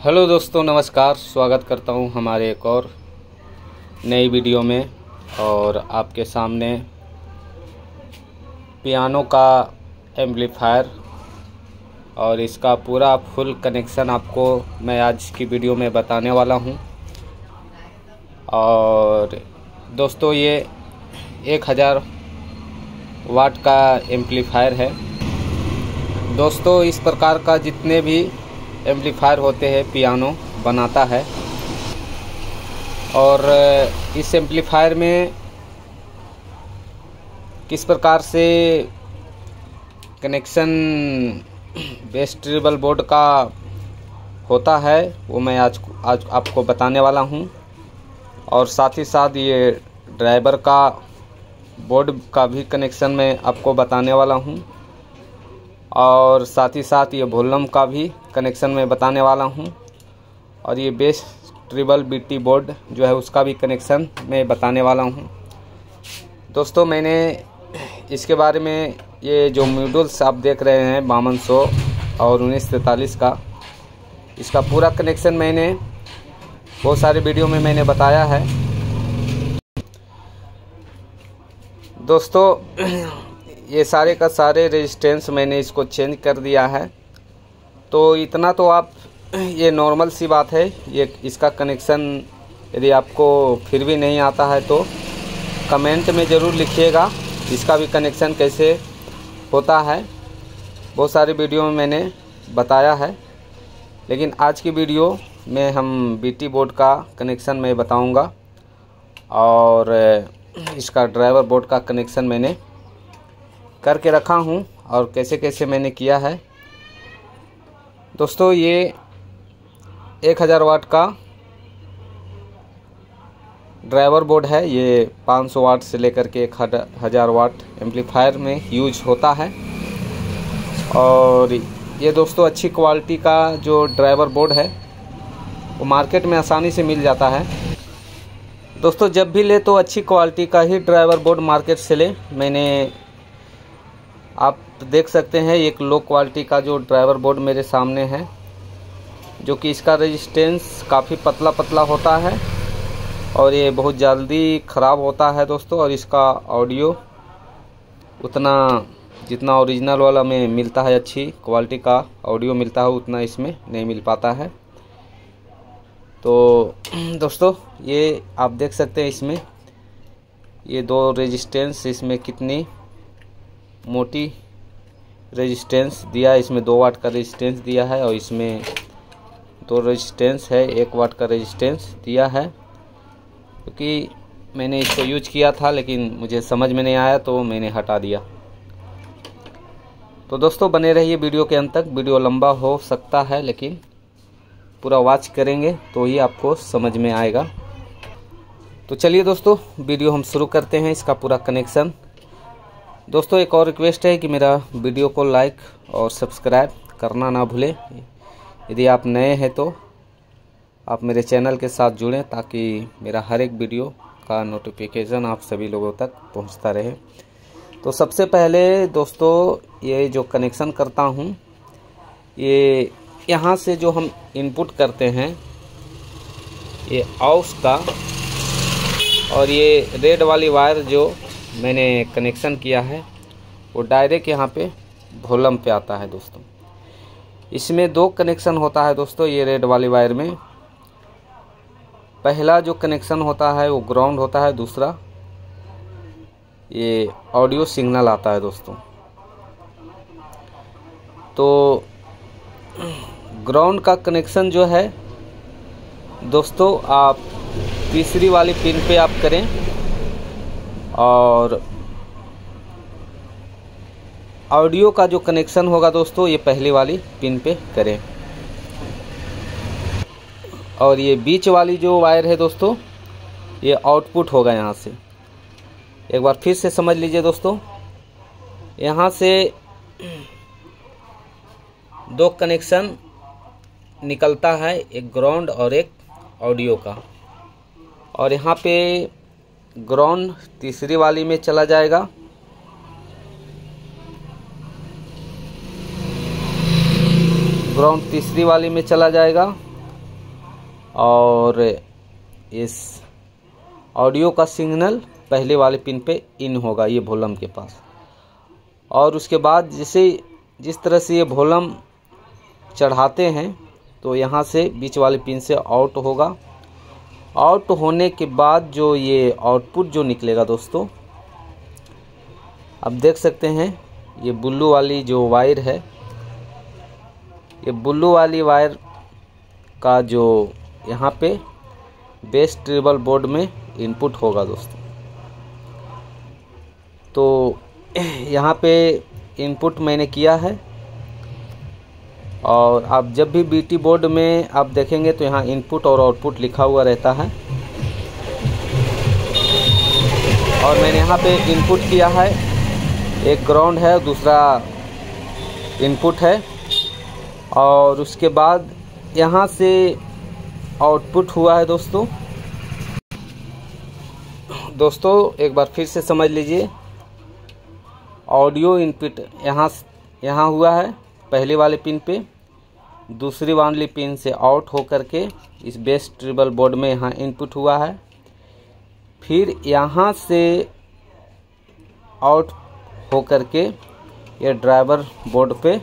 Hello दोस्तों, नमस्कार। स्वागत करता हूँ हमारे एक और नई वीडियो में और आपके सामने पियानो का एम्पलीफायर और इसका पूरा फुल कनेक्शन आपको मैं आज की वीडियो में बताने वाला हूँ। और दोस्तों, ये एक हज़ार वाट का एम्पलीफायर है। दोस्तों, इस प्रकार का जितने भी एम्पलीफायर होते हैं, पियानो बनाता है। और इस एम्पलीफायर में किस प्रकार से कनेक्शन बेस ट्रिबल बोर्ड का होता है, वो मैं आज आज आपको बताने वाला हूँ। और साथ ही साथ ये ड्राइवर का, बोर्ड का भी कनेक्शन मैं आपको बताने वाला हूँ। और साथ ही साथ ये वॉल्यूम का भी कनेक्शन में बताने वाला हूँ। और ये बेस ट्रिबल बीटी बोर्ड जो है, उसका भी कनेक्शन मैं बताने वाला हूँ। दोस्तों, मैंने इसके बारे में ये जो मॉड्यूल्स आप देख रहे हैं, बावन सौ और उन्नीस तैतालीस का, इसका पूरा कनेक्शन मैंने बहुत सारे वीडियो में मैंने बताया है। दोस्तों, ये सारे का सारे रेजिस्टेंस मैंने इसको चेंज कर दिया है। तो इतना तो आप, ये नॉर्मल सी बात है, ये इसका कनेक्शन यदि आपको फिर भी नहीं आता है तो कमेंट में ज़रूर लिखिएगा, इसका भी कनेक्शन कैसे होता है, बहुत सारी वीडियो में मैंने बताया है, लेकिन आज की वीडियो में हम बीटी बोर्ड का कनेक्शन मैं बताऊँगा, और इसका ड्राइवर बोर्ड का कनेक्शन मैंने करके रखा हूँ, और कैसे कैसे मैंने किया है दोस्तों, ये एक हज़ार वाट का ड्राइवर बोर्ड है। ये 500 वाट से लेकर के एक हज़ार वाट एम्पलीफायर में यूज़ होता है। और ये दोस्तों, अच्छी क्वालिटी का जो ड्राइवर बोर्ड है, वो मार्केट में आसानी से मिल जाता है। दोस्तों, जब भी ले तो अच्छी क्वालिटी का ही ड्राइवर बोर्ड मार्केट से ले। मैंने आप देख सकते हैं, एक लो क्वालिटी का जो ड्राइवर बोर्ड मेरे सामने है, जो कि इसका रेजिस्टेंस काफ़ी पतला पतला होता है और ये बहुत जल्दी ख़राब होता है दोस्तों, और इसका ऑडियो उतना, जितना ओरिजिनल वाला में मिलता है अच्छी क्वालिटी का ऑडियो मिलता है, उतना इसमें नहीं मिल पाता है। तो दोस्तों, ये आप देख सकते हैं इसमें, ये दो रेजिस्टेंस इसमें कितनी मोटी रेजिस्टेंस दिया, इसमें दो वाट का रेजिस्टेंस दिया है और इसमें दो रेजिस्टेंस है, एक वाट का रेजिस्टेंस दिया है। क्योंकि मैंने इसको यूज़ किया था, लेकिन मुझे समझ में नहीं आया तो मैंने हटा दिया। तो दोस्तों, बने रहिए वीडियो के अंत तक। वीडियो लंबा हो सकता है, लेकिन पूरा वॉच करेंगे तो ही आपको समझ में आएगा। तो चलिए दोस्तों, वीडियो हम शुरू करते हैं, इसका पूरा कनेक्शन दोस्तों, एक और रिक्वेस्ट है कि मेरा वीडियो को लाइक और सब्सक्राइब करना ना भूलें। यदि आप नए हैं तो आप मेरे चैनल के साथ जुड़ें ताकि मेरा हर एक वीडियो का नोटिफिकेशन आप सभी लोगों तक पहुँचता रहे। तो सबसे पहले दोस्तों, ये जो कनेक्शन करता हूँ, ये यहाँ से जो हम इनपुट करते हैं, ये आउस का और ये रेड वाली वायर जो मैंने कनेक्शन किया है, वो डायरेक्ट यहाँ पे वॉलम पे आता है दोस्तों। इसमें दो कनेक्शन होता है दोस्तों, ये रेड वाली वायर में। पहला जो कनेक्शन होता है, वो ग्राउंड होता है, दूसरा ये ऑडियो सिग्नल आता है दोस्तों। तो ग्राउंड का कनेक्शन जो है, दोस्तों आप तीसरी वाली पिन पे आप करें। और ऑडियो का जो कनेक्शन होगा दोस्तों, ये पहले वाली पिन पे करें। और ये बीच वाली जो वायर है दोस्तों, ये आउटपुट होगा यहाँ से। एक बार फिर से समझ लीजिए दोस्तों। यहाँ से दो कनेक्शन निकलता है, एक ग्राउंड और एक ऑडियो का। और यहाँ पे ग्राउंड तीसरी वाली में चला जाएगा। ग्राउंड तीसरी वाली में चला जाएगा। और इस ऑडियो का सिग्नल पहले वाले पिन पे इन होगा, ये वॉल्यूम के पास। और उसके बाद जैसे, जिस तरह से ये वॉल्यूम चढ़ाते हैं तो यहाँ से बीच वाले पिन से आउट होगा। आउट होने के बाद जो ये आउटपुट जो निकलेगा दोस्तों अब देख सकते हैं, ये बुल्लू वाली जो वायर है, ये बुल्लू वाली वायर का जो यहाँ पे बेस ट्रिबल बोर्ड में इनपुट होगा दोस्तों। तो यहाँ पे इनपुट मैंने किया है। और आप जब भी बीटी बोर्ड में आप देखेंगे तो यहाँ इनपुट और आउटपुट लिखा हुआ रहता है। और मैंने यहाँ पे इनपुट किया है। एक ग्राउंड है, दूसरा इनपुट है। और उसके बाद यहाँ से आउटपुट हुआ है दोस्तों। दोस्तों, एक बार फिर से समझ लीजिए। ऑडियो इनपुट यहाँ यहाँ हुआ है, पहले वाले पिन पे। दूसरी वाली पिन से आउट होकर के इस बेस ट्रिबल बोर्ड में यहाँ इनपुट हुआ है। फिर यहाँ से आउट होकर के ये ड्राइवर बोर्ड पे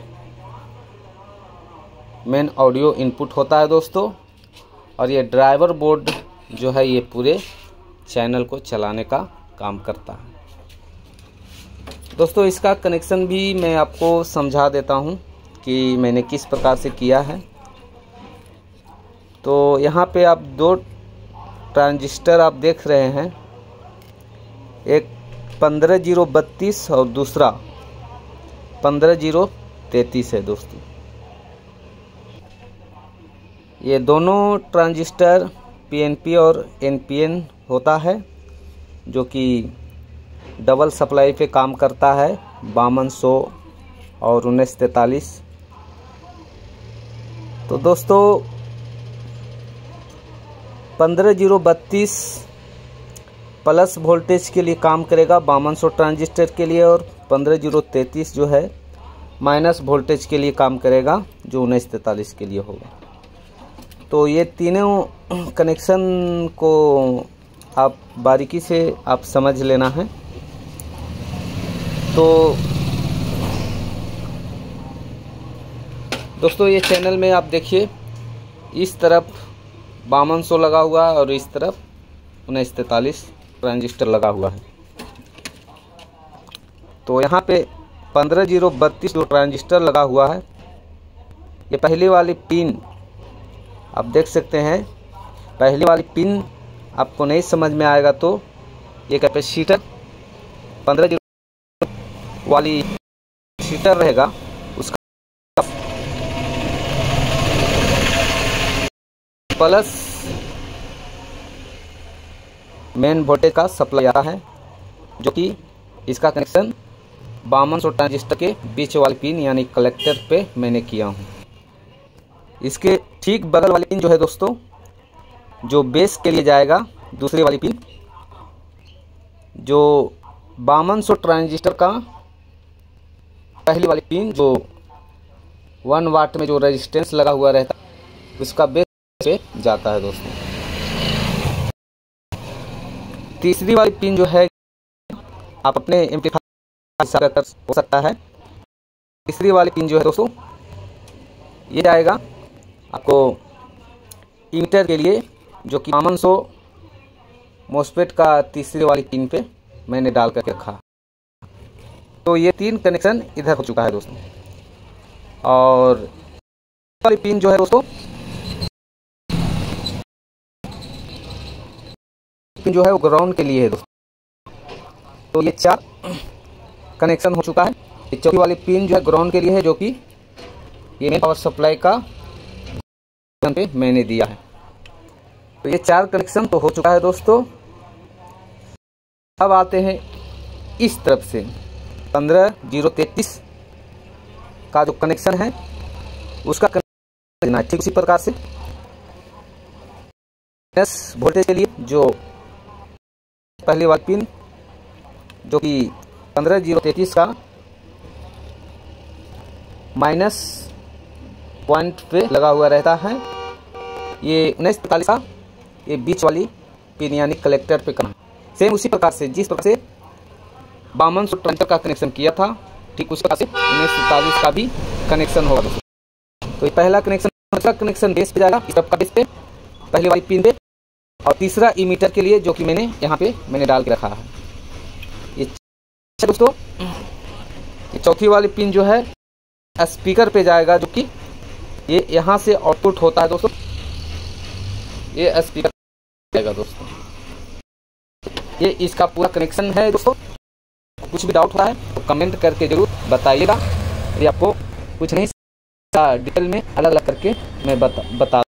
मेन ऑडियो इनपुट होता है दोस्तों। और ये ड्राइवर बोर्ड जो है ये पूरे चैनल को चलाने का काम करता है। दोस्तों, इसका कनेक्शन भी मैं आपको समझा देता हूँ। कि मैंने किस प्रकार से किया है। तो यहाँ पे आप दो ट्रांजिस्टर आप देख रहे हैं। एक पंद्रह ज़ीरो बत्तीस और दूसरा पंद्रह ज़ीरो तैतीस है दोस्तों। ये दोनों ट्रांजिस्टर पीएनपी और एनपीएन होता है, जो कि डबल सप्लाई पे काम करता है, बावन सौ और उन्नीस तैतालीस। तो दोस्तों, पंद्रह ज़ीरो बत्तीस प्लस वोल्टेज के लिए काम करेगा बावन सौ ट्रांजिस्टर के लिए और पंद्रह ज़ीरो तैतीस जो है माइनस वोल्टेज के लिए काम करेगा, जो उन्नीस तैतालीस के लिए होगा। तो ये तीनों कनेक्शन को आप बारीकी से आप समझ लेना है। तो दोस्तों, ये चैनल में आप देखिए, इस तरफ़ बावन सौ लगा हुआ है और इस तरफ़ उन्नीस तैतालीस ट्रांजिस्टर लगा हुआ है। तो यहाँ पे पंद्रह ज़ीरो बत्तीस जो ट्रांजिस्टर लगा हुआ है, ये पहली वाली पिन आप देख सकते हैं। पहली वाली पिन आपको नहीं समझ में आएगा तो ये कैपेसिटर पंद्रह ज़ीरो वाली सीटर रहेगा उसका प्लस मेन वोल्टेज का सप्लाई आता है जो कि इसका कनेक्शन बावन सौ ट्रांजिस्टर के बीच वाली पिन यानी कलेक्टर पे मैंने किया हूँ इसके ठीक बगल वाली पिन जो है दोस्तों जो बेस के लिए जाएगा दूसरी वाली पिन जो बावन सौ ट्रांजिस्टर का पहली वाली पिन जो वन वाट में जो रेजिस्टेंस लगा हुआ रहता उसका बेस पे जाता है दोस्तों। तीसरी वाली पिन जो है, आप अपने एम्पलीफायर कर हो सकता है। तीसरी वाली पिन जो है दोस्तों, ये जाएगा आपको इंटर के लिए, जो कि बावन सौ मोसपेट का तीसरी वाली पिन पे मैंने डाल करके रखा। तो ये तीन कनेक्शन इधर हो चुका है दोस्तों। और वाली पिन जो है दोस्तों जो है वो ग्राउंड के लिए है दोस्तों। तो ये चार कनेक्शन हो चुका है। ये चौथी वाली पिन जो है ग्राउंड के लिए है, जो कि ये मेन पावर सप्लाई का पे मैंने दिया है। तो ये चार कनेक्शन तो हो चुका है दोस्तों। अब आते हैं इस तरफ़ से। पंद्रह, ज़ीरो, तैतीस का जो कनेक्शन है, उसका देना ठीक उसी प्रकार से। वोल्टेज के लिए जो पहली वाली पिन, जो कि पंद्रह ज़ीरो तैतीस का माइनस पॉइंट पे लगा हुआ रहता है। ये उन्नीस पैंतालीस का ये बीच वाली पिन यानी कलेक्टर पे करना। सेम उसी प्रकार से जिस प्रकार से बावन सौ ट्रांसफ़र का कनेक्शन किया था, ठीक उस प्रकार से उन्नीस सैंतालीस का भी कनेक्शन होगा। तो ये पहला कनेक्शन कनेक्शन बेस पे जाएगा इस पे, पहली वाली पिन पे और तीसरा ई मीटर के लिए जो कि मैंने यहाँ पे मैंने डाल के रखा है। ये दोस्तों। ये चौथी वाली पिन जो है स्पीकर पे जाएगा जो कि ये यहाँ से आउटपुट होता है दोस्तों। ये स्पीकर जाएगा दोस्तों। ये इसका पूरा कनेक्शन है दोस्तों। कुछ भी डाउट हो रहा है तो कमेंट करके ज़रूर बताइएगा। यदि आपको कुछ नहीं डिटेल में अलग अलग करके मैं बता बता